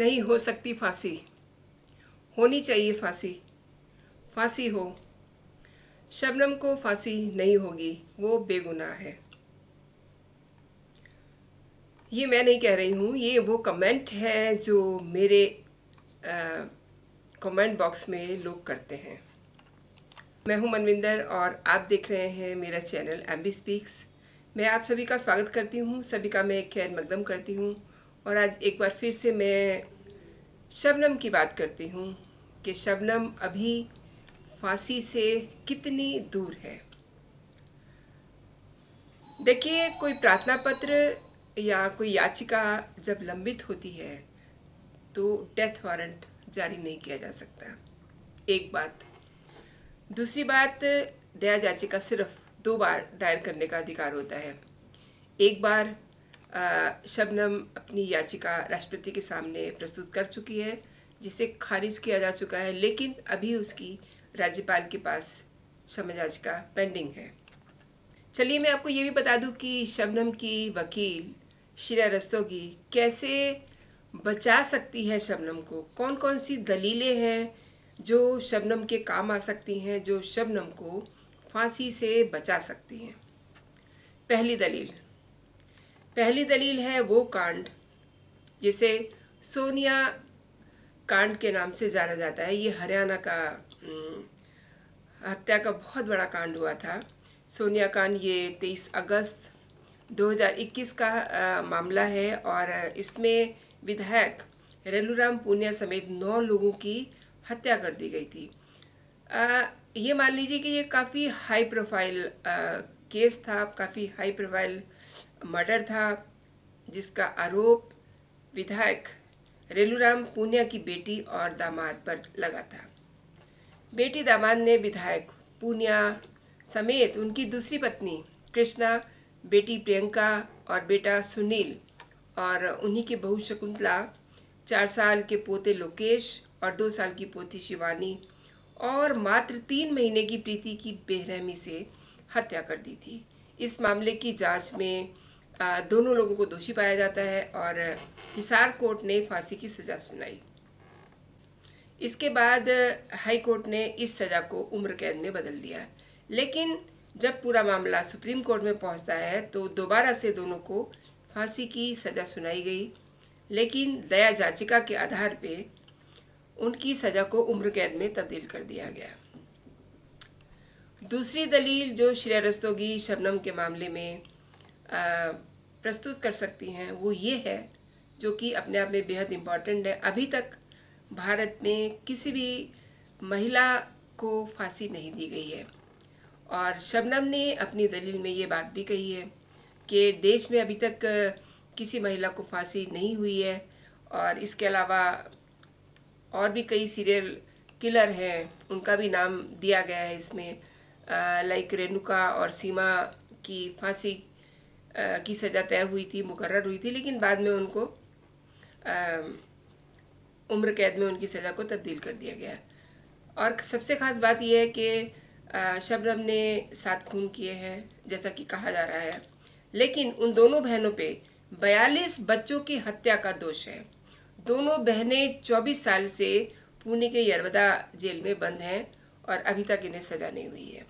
नहीं हो सकती फांसी। होनी चाहिए फांसी। फांसी हो। शबनम को फांसी नहीं होगी, वो बेगुनाह है। ये मैं नहीं कह रही हूँ, ये वो कमेंट है जो मेरे कमेंट बॉक्स में लोग करते हैं। मैं हूँ मनविंदर और आप देख रहे हैं मेरा चैनल एम बी स्पीक्स मैं आप सभी का स्वागत करती हूँ, सभी का मैं खैर मकदम करती हूँ। और आज एक बार फिर से मैं शबनम की बात करती हूँ कि शबनम अभी फांसी से कितनी दूर है। देखिए, कोई प्रार्थना पत्र या कोई याचिका जब लंबित होती है तो डेथ वारंट जारी नहीं किया जा सकता। एक बात। दूसरी बात, दया याचिका सिर्फ़ दो बार दायर करने का अधिकार होता है। एक बार शबनम अपनी याचिका राष्ट्रपति के सामने प्रस्तुत कर चुकी है, जिसे खारिज किया जा चुका है, लेकिन अभी उसकी राज्यपाल के पास क्षमा याचिका पेंडिंग है। चलिए मैं आपको ये भी बता दूँ कि शबनम की वकील श्रेया रस्तोगी कैसे बचा सकती है शबनम को? कौन कौन सी दलीलें हैं जो शबनम के काम आ सकती हैं, जो शबनम को फांसी से बचा सकती हैं? पहली दलील पहली दलील है वो कांड जिसे सोनिया कांड के नाम से जाना जाता है। ये हरियाणा का हत्या का बहुत बड़ा कांड हुआ था। सोनिया कांड ये 23 अगस्त 2021 का आ, मामला है और इसमें विधायक रेलूराम पूनिया समेत नौ लोगों की हत्या कर दी गई थी। आ, ये मान लीजिए कि ये काफ़ी हाई प्रोफ़ाइल आ, केस था काफ़ी हाई प्रोफ़ाइल मर्डर था, जिसका आरोप विधायक रेलूराम पूनिया की बेटी और दामाद पर लगा था। बेटी दामाद ने विधायक पूनिया समेत उनकी दूसरी पत्नी कृष्णा, बेटी प्रियंका और बेटा सुनील और उन्हीं की बहू शकुंतला, चार साल के पोते लोकेश और दो साल की पोती शिवानी और मात्र तीन महीने की प्रीति की बेरहमी से हत्या कर दी थी। इस मामले की जाँच में दोनों लोगों को दोषी पाया जाता है और हिसार कोर्ट ने फांसी की सजा सुनाई। इसके बाद हाई कोर्ट ने इस सज़ा को उम्र कैद में बदल दिया। लेकिन जब पूरा मामला सुप्रीम कोर्ट में पहुँचता है तो दोबारा से दोनों को फांसी की सज़ा सुनाई गई। लेकिन दया याचिका के आधार पे उनकी सज़ा को उम्र कैद में तब्दील कर दिया गया। दूसरी दलील जो श्रेया रस्तोगी शबनम के मामले में प्रस्तुत कर सकती हैं, वो ये है, जो कि अपने आप में बेहद इंपॉर्टेंट है। अभी तक भारत में किसी भी महिला को फांसी नहीं दी गई है। और शबनम ने अपनी दलील में ये बात भी कही है कि देश में अभी तक किसी महिला को फांसी नहीं हुई है और इसके अलावा और भी कई सीरियल किलर हैं, उनका भी नाम दिया गया है इसमें। लाइक रेणुका और सीमा की फांसी की सज़ा तय हुई थी मुकर्र हुई थी, लेकिन बाद में उनको उम्र कैद में उनकी सज़ा को तब्दील कर दिया गया। और सबसे ख़ास बात यह है कि शबनम ने सात खून किए हैं, जैसा कि कहा जा रहा है। लेकिन उन दोनों बहनों पे बयालीस बच्चों की हत्या का दोष है। दोनों बहनें 24 साल से पुणे के यरवदा जेल में बंद हैं और अभी तक इन्हें सजा नहीं हुई है।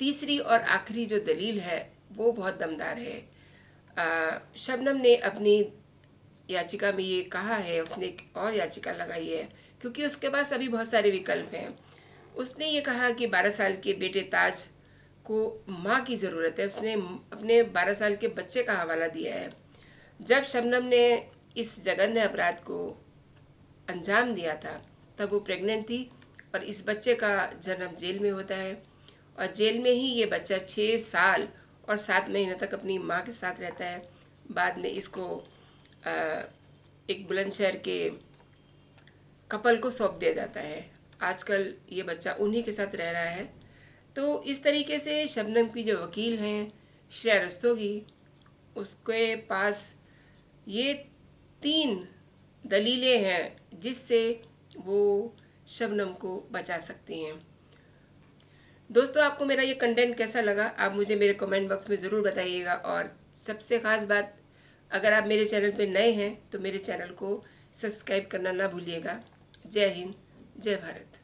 तीसरी और आखिरी जो दलील है वो बहुत दमदार है। शबनम ने अपनी याचिका में ये कहा है, उसने एक और याचिका लगाई है, क्योंकि उसके पास अभी बहुत सारे विकल्प हैं। उसने ये कहा कि 12 साल के बेटे ताज को माँ की ज़रूरत है। उसने अपने 12 साल के बच्चे का हवाला दिया है। जब शबनम ने इस जघन्य अपराध को अंजाम दिया था, तब वो प्रेग्नेंट थी और इस बच्चे का जन्म जेल में होता है। और जेल में ही ये बच्चा छः साल और सात महीने तक अपनी माँ के साथ रहता है। बाद में इसको आ, एक बुलंदशहर के कपल को सौंप दिया जाता है। आजकल ये बच्चा उन्हीं के साथ रह रहा है। तो इस तरीके से शबनम की जो वकील हैं श्रेया रस्तोगी उसके पास ये तीन दलीलें हैं जिससे वो शबनम को बचा सकती हैं। दोस्तों, आपको मेरा ये कंटेंट कैसा लगा? आप मुझे मेरे कमेंट बॉक्स में ज़रूर बताइएगा। और सबसे ख़ास बात, अगर आप मेरे चैनल पे नए हैं तो मेरे चैनल को सब्सक्राइब करना ना भूलिएगा। जय हिंद, जय भारत।